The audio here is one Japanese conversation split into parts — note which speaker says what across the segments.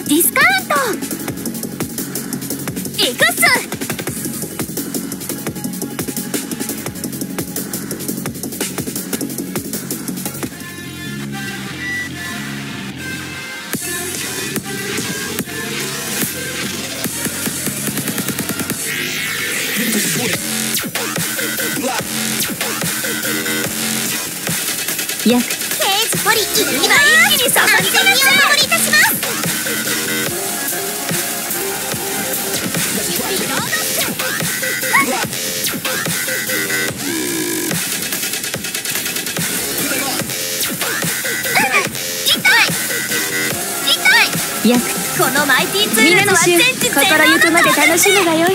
Speaker 1: ディスカウント。いくっす。
Speaker 2: や刑
Speaker 1: 事ポリ今一気に注
Speaker 2: や
Speaker 1: このマイティーツールのは全知
Speaker 2: 心ゆくまで楽しむがよ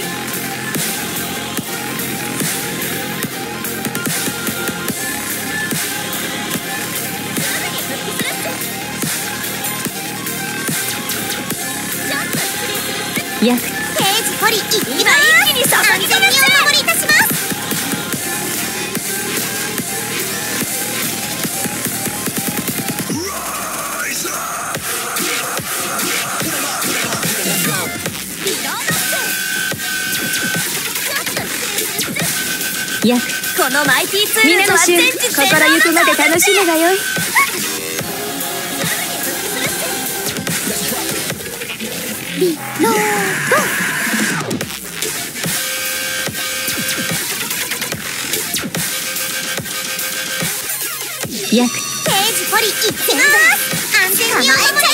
Speaker 2: いや刑
Speaker 1: 事ポリ今一気に注ぎ込みましお守りいたします
Speaker 2: や
Speaker 1: このマイティーツール
Speaker 2: のは全知心ゆくまで楽しむがよい
Speaker 1: リロード
Speaker 2: や
Speaker 1: 刑事ポリ行ってます安全にお守り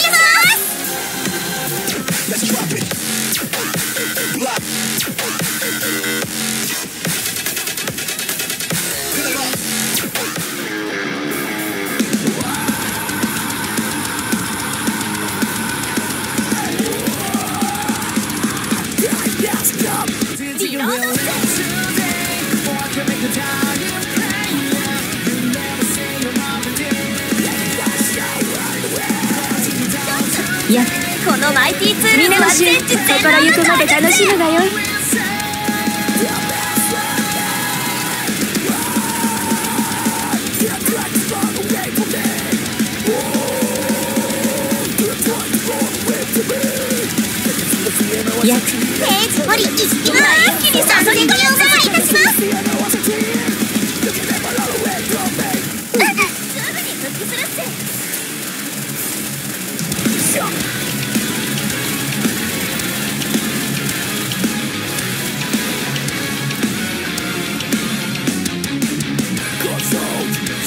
Speaker 1: し
Speaker 2: や
Speaker 1: このマイティーツールは全知
Speaker 2: 心ゆくまで楽しむがよ。いや
Speaker 1: ページポリ一気に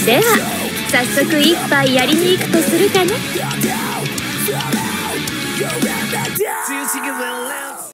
Speaker 2: では早速一杯やりに行くとするかね。